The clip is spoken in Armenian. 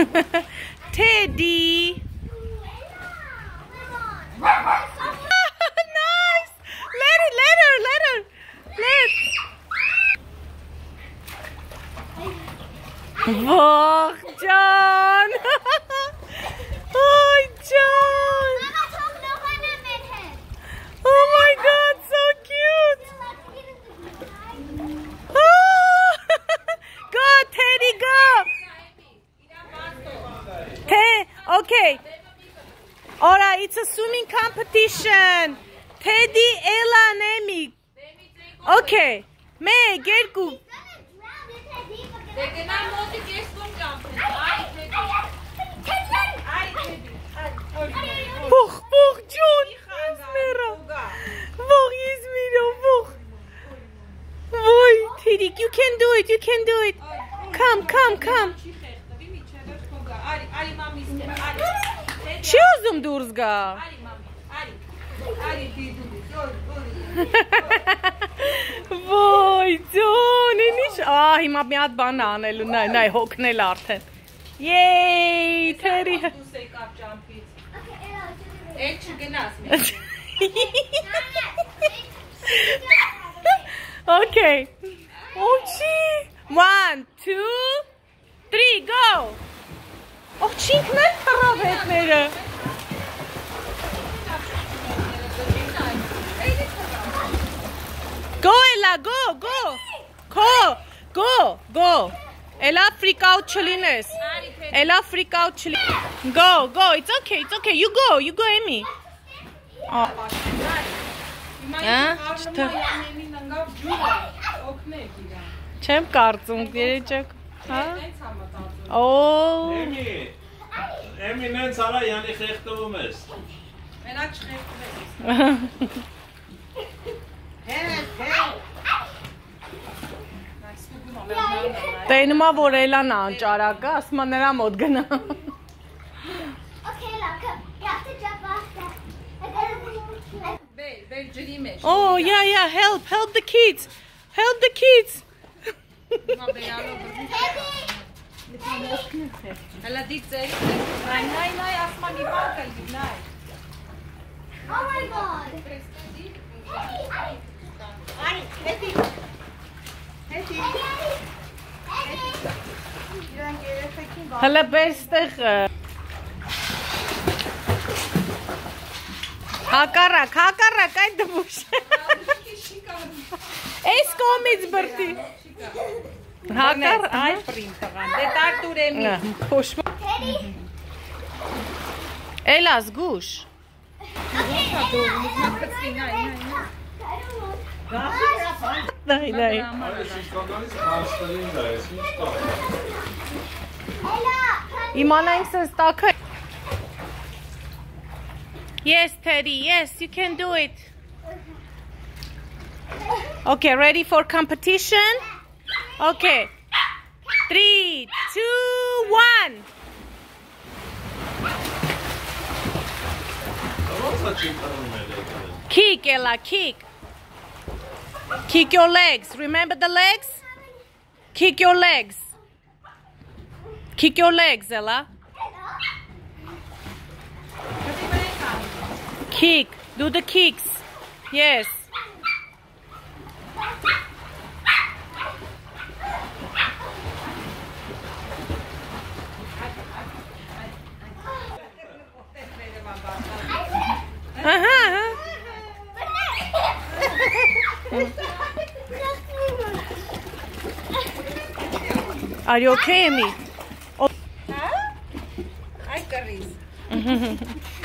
Teddy. nice. Let it, let her, let her. Let. Vah okay. Alright, it's a swimming competition. Teddy, Ella, and Amy. Okay. Meg, երկու Դե գնա մոտիկ ես ում ճամփեն։ Այ դեպի։ Այ դեպի։ Բող, բող, Ջոն, մերա, բող, ես միրո, բող, ոյ, Թիրիկ, you can do it, you can do it, come, come, come, Արի, մամիս դե, արի։ չի ուզում դուրս գա, Արի մամի, արի։ Արի զոր, զոր։ ոյ, Ջոն, ինիշ, ա, հիմա մի հատ բան անելու, նայ, նայ, հոգնել արդեն, եյ, Թերի, Դուս եկավ ճամփից։ Էդ չգնաս մի։ okay, օչի, one, two, three, go, օչինքն էլ թռավ հետները, Go Ella, go, go. Go, go, go. Ella freak out չլինես։ Ella freak out չլինես։ Go, go. It's okay, it's okay. You go, you go Amy։ Հա, չթ- Յանեմին ընկավ ջուրը, օգնեք իրան։ Չեմ կարծում, երեջակ։ Հա։ Օ, Էմի, Էմի նենց արա յանի խեղտվում ես։ Մենակ մեռնալն է։ Տենում ա որ Էլան անճարակը, ասում ա նրա մոտ գնա։ Բեր, բեր ջրի մեջ։ Oh, yeah, yeah, help, help the kids. Help the kids. Հələ դիցեր։ Նայ, նայ, նայ, ասма մի բան կլի, նայ։ Արի, հետի։ Հետի։ Իրանք երեխեքին բան։ Հələ բեր ստեղը։ Հակառակ, հակառակ այդ դպուշ։ Այս կոմից բրտի։ Հակառ, այ պրին տղան։ Դե տարտուր եմ։ փոշ։ Էլա զգուշ։ Մակցի, նայ, նայ, նայ։ Իմանայինք sense տակը։ Yes, Teddy. Yes, you can do it. Okay, ready for competition? Okay. Three, two, one. Kick, Ella, kick. Kick your legs. Remember the legs? Kick your legs. Kick your legs, Ella. Kick. Do the kicks. Yes. Are you okay, Amy? Այ կռիս։